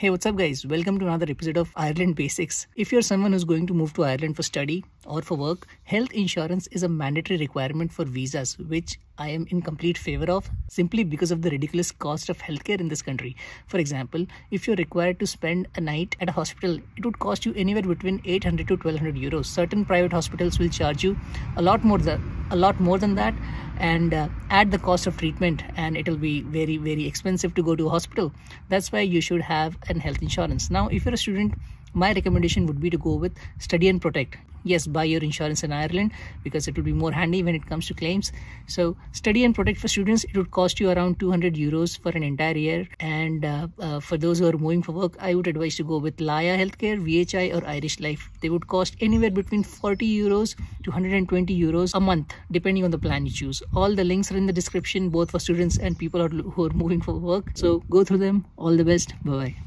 Hey, what's up, guys? Welcome to another episode of Ireland Basics. If you're someone who's going to move to Ireland for study or for work, health insurance is a mandatory requirement for visas, which I am in complete favor of simply because of the ridiculous cost of healthcare in this country. For example, if you're required to spend a night at a hospital, it would cost you anywhere between 800 to 1200 euros. Certain private hospitals will charge you a lot more than a lot more than that and uh, add the cost of treatment and it'll be very very expensive to go to a hospital. That's why you should have an health insurance. Now if you're a student my recommendation would be to go with study and protect yes buy your insurance in ireland because it will be more handy when it comes to claims. So study and protect for students. It would cost you around 200 euros for an entire year. And uh, uh, for those who are moving for work i would advise to go with laya healthcare vhi or irish life. They would cost anywhere between 40 euros to 120 euros a month depending on the plan you choose. All the links are in the description both for students and people who are moving for work. So go through them. All the best. Bye bye